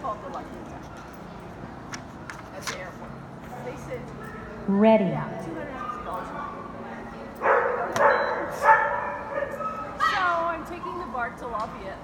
called the lucky at the airport. They said, ready. Yeah, $250. So I'm taking the BART to Lafayette.